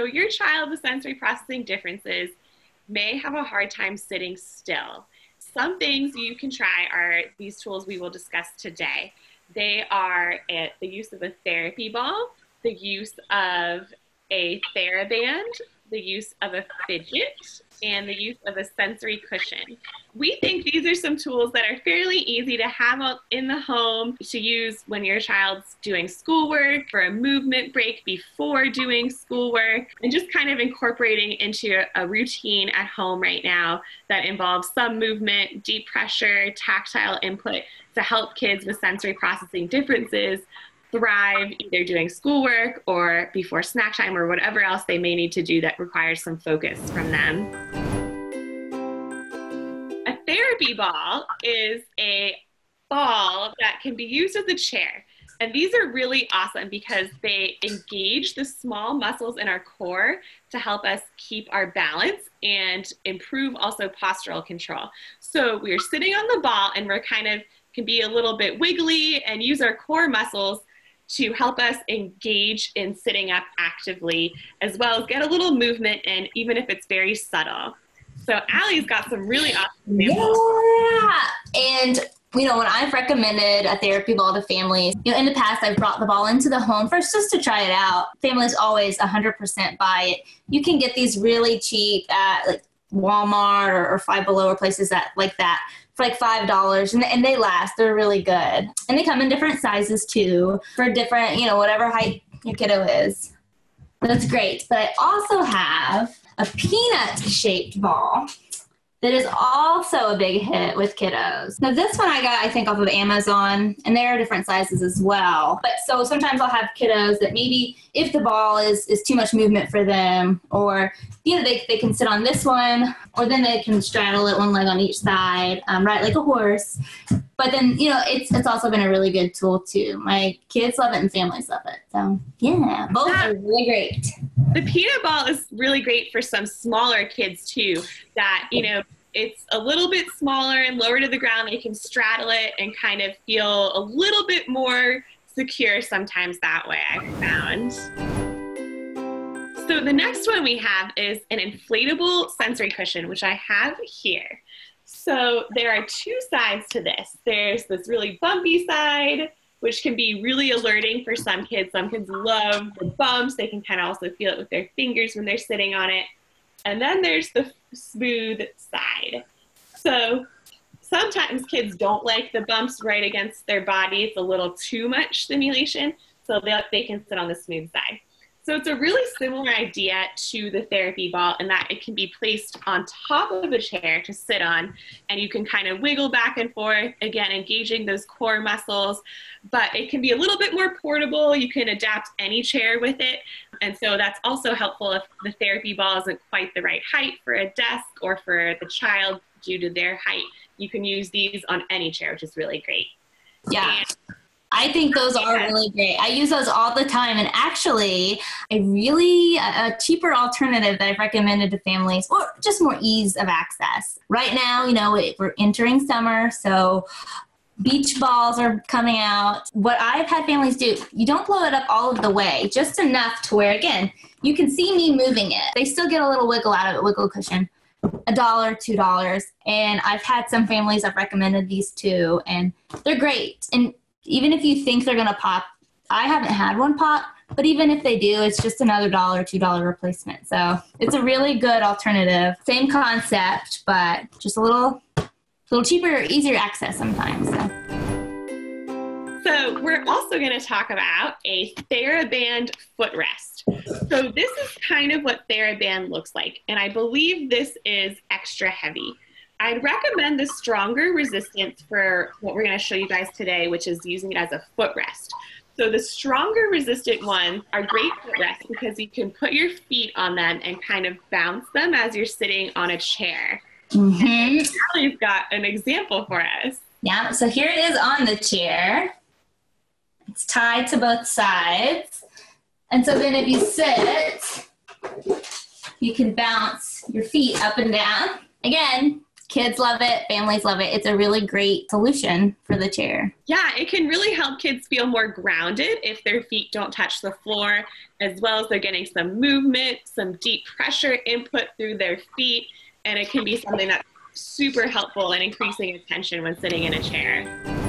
So, your child with sensory processing differences may have a hard time sitting still. Some things you can try are these tools we will discuss today. They are the use of a therapy ball, the use of a TheraBand, the use of a fidget, and the use of a sensory cushion. We think these are some tools that are fairly easy to have in the home to use when your child's doing schoolwork for a movement break before doing schoolwork and just kind of incorporating into a routine at home right now that involves some movement, deep pressure, tactile input to help kids with sensory processing differences thrive either doing schoolwork or before snack time or whatever else they may need to do that requires some focus from them. A therapy ball is a ball that can be used as a chair. And these are really awesome because they engage the small muscles in our core to help us keep our balance and improve also postural control. So we're sitting on the ball and we're kind of can be a little bit wiggly and use our core muscles to help us engage in sitting up actively, as well as get a little movement in, even if it's very subtle. So Allie's got some really awesome examples. Yeah, and you know, when I've recommended a therapy ball to families, you know, in the past I've brought the ball into the home first just to try it out. Families always 100% buy it. You can get these really cheap at like Walmart or, or Five Below or places that like that like five dollars and, and they last they're really good. And they come in different sizes too for different you know whatever height your kiddo is. That's great. But i also have a peanut shaped ball that is also a big hit with kiddos. Now, this one I got, I think, off of Amazon, and there are different sizes as well. But so sometimes I'll have kiddos that maybe if the ball is, is too much movement for them, or you know, they, they can sit on this one, or then they can straddle it one leg on each side, um, right, like a horse. But then, you know, it's it's also been a really good tool too. My kids love it and families love it. So yeah, both are really great. The peanut ball is really great for some smaller kids too. That you know, it's a little bit smaller and lower to the ground. They can straddle it and kind of feel a little bit more secure sometimes that way. I've found. So the next one we have is an inflatable sensory cushion, which I have here. So there are two sides to this. There's this really bumpy side, which can be really alerting for some kids. Some kids love the bumps. They can kind of also feel it with their fingers when they're sitting on it. And then there's the smooth side. So sometimes kids don't like the bumps right against their body. It's a little too much stimulation. So they, they can sit on the smooth side. So it's a really similar idea to the therapy ball in that it can be placed on top of a chair to sit on and you can kind of wiggle back and forth, again, engaging those core muscles. But it can be a little bit more portable. You can adapt any chair with it. And so that's also helpful if the therapy ball isn't quite the right height for a desk or for the child due to their height. You can use these on any chair, which is really great. Yeah. And I think those are really great. I use those all the time. And actually, a really a cheaper alternative that I've recommended to families, or just more ease of access. Right now, you know, we're entering summer, so beach balls are coming out. What I've had families do, you don't blow it up all of the way, just enough to where, again, you can see me moving it. They still get a little wiggle out of it, wiggle cushion. A dollar, two dollars. And I've had some families I've recommended these to, and they're great. And even if you think they're going to pop, I haven't had one pop, but even if they do, it's just another dollar, two dollar replacement. So it's a really good alternative. Same concept, but just a little, little cheaper, easier access sometimes. So. So we're also going to talk about a TheraBand footrest. So this is kind of what TheraBand looks like, and I believe this is extra heavy. I'd recommend the stronger resistance for what we're going to show you guys today, which is using it as a footrest. So the stronger resistant ones are great footrests because you can put your feet on them and kind of bounce them as you're sitting on a chair. Mm-hmm. Allie's got an example for us. Yeah, so here it is on the chair. It's tied to both sides. And so then if you sit, you can bounce your feet up and down. Again, Kids love it, families love it. It's a really great solution for the chair. Yeah, it can really help kids feel more grounded if their feet don't touch the floor, as well as they're getting some movement, some deep pressure input through their feet, and it can be something that's super helpful in increasing attention when sitting in a chair.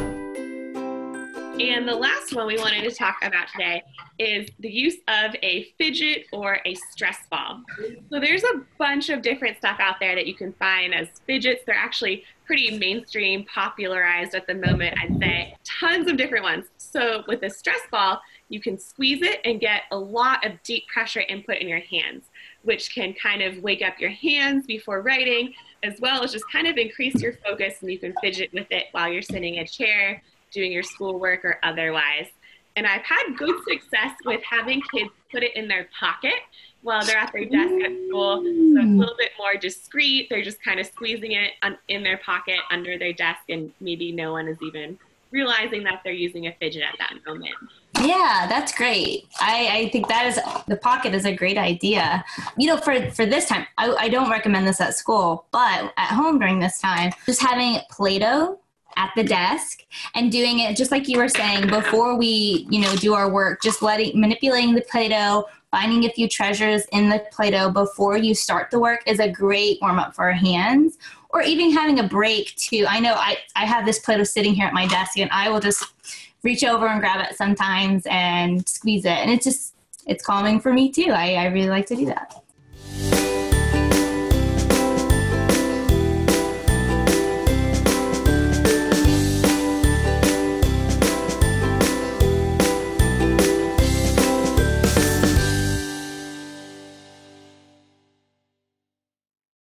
And the last one we wanted to talk about today is the use of a fidget or a stress ball. So there's a bunch of different stuff out there that you can find as fidgets. They're actually pretty mainstream, popularized at the moment, I'd say. Tons of different ones. So with a stress ball, you can squeeze it and get a lot of deep pressure input in your hands, which can kind of wake up your hands before writing, as well as just kind of increase your focus and you can fidget with it while you're sitting in a chair doing your schoolwork or otherwise. And I've had good success with having kids put it in their pocket while they're at their desk at school. So it's a little bit more discreet. They're just kind of squeezing it in their pocket under their desk, and maybe no one is even realizing that they're using a fidget at that moment. Yeah, that's great. I, I think that is the pocket is a great idea. You know, for for this time, I, I don't recommend this at school, but at home during this time, just having Play-Doh at the desk and doing it just like you were saying before we you know do our work just letting manipulating the play-doh finding a few treasures in the play-doh before you start the work is a great warm-up for our hands. Or even having a break too. I know i, I have this play-doh sitting here at my desk and i will just reach over and grab it sometimes and squeeze it. And it's just it's calming for me too. I, I really like to do that